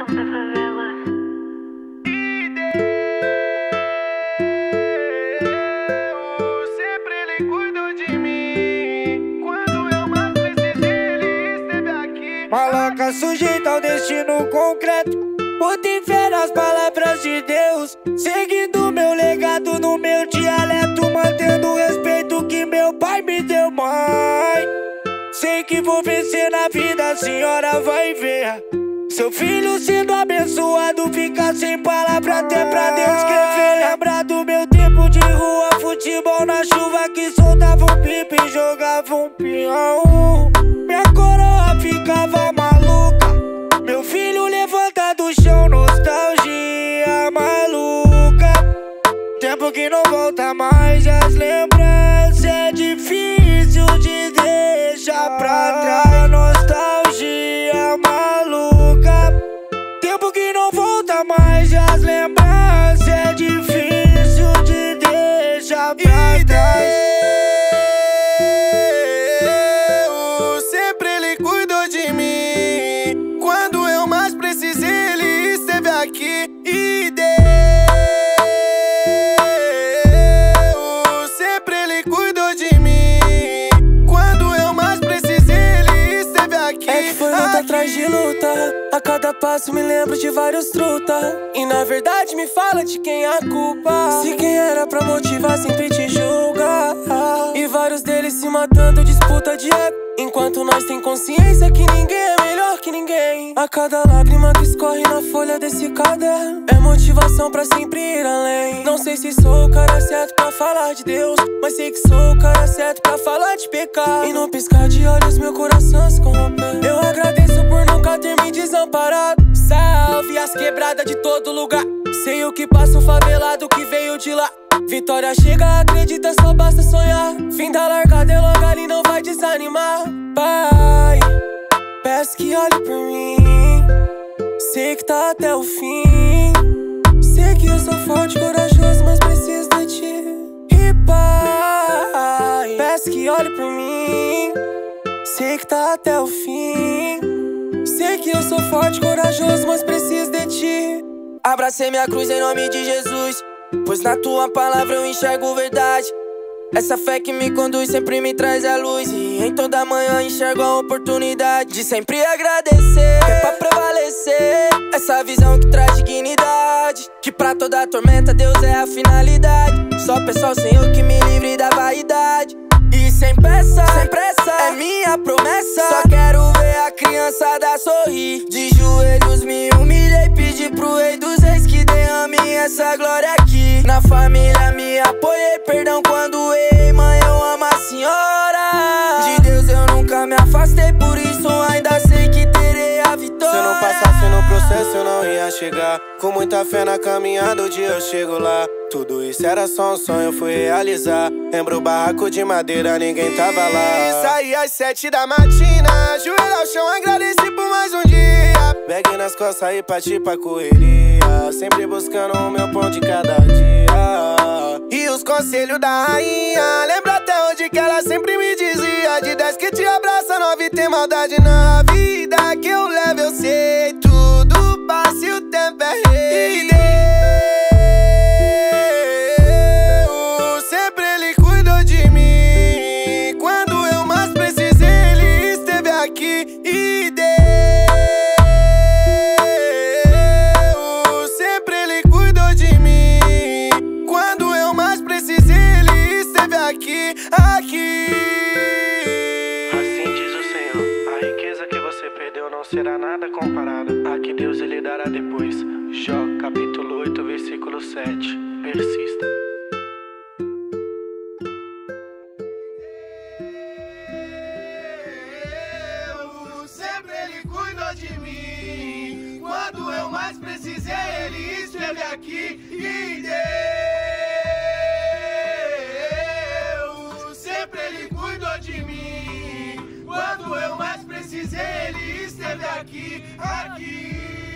som da favela. Sempre ele cuidou de mim. Quando eu mais precisei, ele esteve aqui. Maloca sujeita ao destino concreto. Fé nas palavras de Deus. Seguindo meu legado no meu dialeto. Mantendo o respeito que meu pai me deu, mãe. Que vou vencer na vida, a senhora vai ver. Seu filho sendo abençoado, fica sem palavra até pra Deus mais, as lembranças é difícil de deixar pra luta. A cada passo me lembro de vários truta. E na verdade me fala de quem é a culpa. Se quem era pra motivar sempre te julga. E vários deles se matando, disputa de ego. Enquanto nós tem consciência que ninguém é melhor que ninguém. A cada lágrima que escorre na folha desse caderno é motivação pra sempre ir além. Não sei se sou o cara certo pra falar de Deus, mas sei que sou o cara certo pra falar de pecar. E no piscar de olhos meu coração se corrompeu. Eu agradeço por nunca ter me desamparado. Salve as quebradas de todo lugar. Sei o que passa o favelado que veio de lá. Vitória chega, acredita, só basta sonhar. Fim da largada, eu logo ali não vai desanimar. Pai, peço que olhe por mim. Sei que tá até o fim. Sei que eu sou forte, corajoso, mas preciso de ti. E pai, peço que olhe por mim. Sei que tá até o fim. Sei que eu sou forte, corajoso, mas preciso de ti. Abracei minha cruz em nome de Jesus. Pois na tua palavra eu enxergo verdade. Essa fé que me conduz sempre me traz a luz. E em toda manhã enxergo a oportunidade de sempre agradecer. Que é pra prevalecer. Essa visão que traz dignidade. Que pra toda tormenta Deus é a finalidade. Só peço ao Senhor que me livre da vaidade. E sem pressa, sem pressa, é minha promessa. Só quero sorrir. De joelhos me humilhei, pedi pro rei dos reis que derrame essa glória aqui. Na família me apoiei, perdão quando errei, mãe, eu amo a senhora. De Deus eu nunca me afastei, por isso ainda sei que terei a vitória. Se eu não ia chegar. Com muita fé na caminhada, o dia eu chego lá. Tudo isso era só um sonho, eu fui realizar. Lembro o barraco de madeira, ninguém tava lá. Saí às sete da matina, joelho ao chão, agradeci por mais um dia. Bag nas costas e parti pra correria. Sempre buscando o meu pão de cada dia. E os conselhos da rainha, lembra até onde que ela sempre me dizia: De 10 que te abraça, nove tem maldade na aqui. Assim diz o Senhor: a riqueza que você perdeu não será nada comparada a que Deus lhe dará depois. Jó, capítulo 8, versículo 7. Persista. Deus, sempre ele cuidou de mim. Quando eu mais precisei, ele esteve aqui. E precisei, ele esteve aqui, aqui.